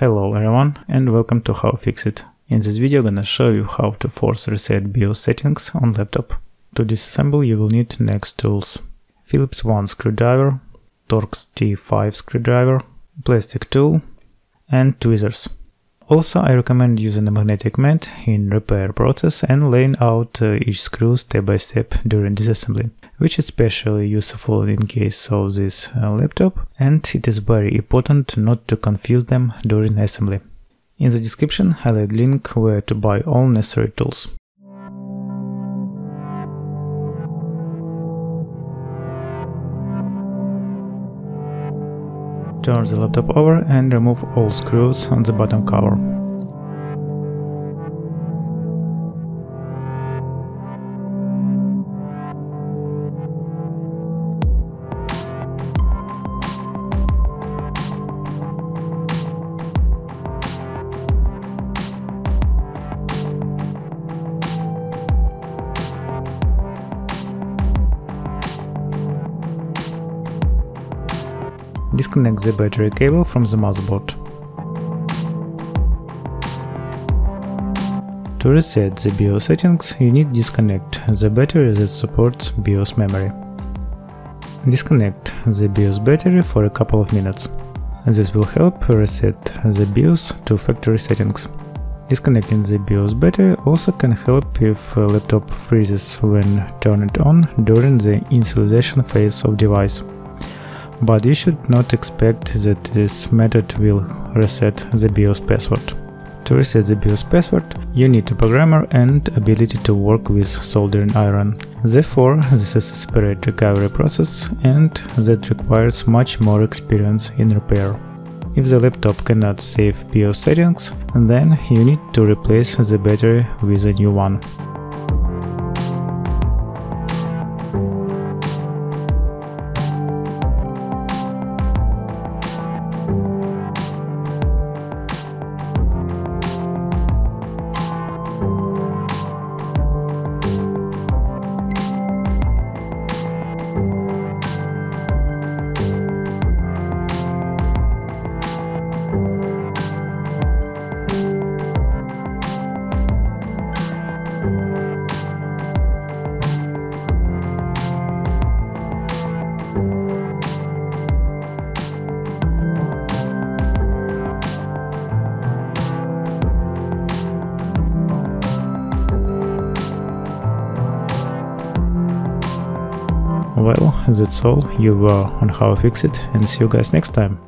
Hello everyone and welcome to How Fix It. In this video I'm gonna show you how to force reset BIOS settings on laptop. To disassemble you will need next tools. Phillips 1 screwdriver, Torx T5 screwdriver, plastic tool and tweezers. Also I recommend using a magnetic mat in repair process and laying out uh, each screw step by step during disassembly which is especially useful in case of this uh, laptop and it is very important not to confuse them during assembly. In the description I'll add link where to buy all necessary tools. Turn the laptop over and remove all screws on the bottom cover. Disconnect the battery cable from the motherboard. To reset the BIOS settings, you need to disconnect the battery that supports BIOS memory. Disconnect the BIOS battery for a couple of minutes. This will help reset the BIOS to factory settings. Disconnecting the BIOS battery also can help if laptop freezes when turned on during the initialization phase of device but you should not expect that this method will reset the BIOS password. To reset the BIOS password, you need a programmer and ability to work with soldering iron. Therefore, this is a separate recovery process and that requires much more experience in repair. If the laptop cannot save BIOS settings, then you need to replace the battery with a new one. Well, that's all. You were on How I Fix It and see you guys next time.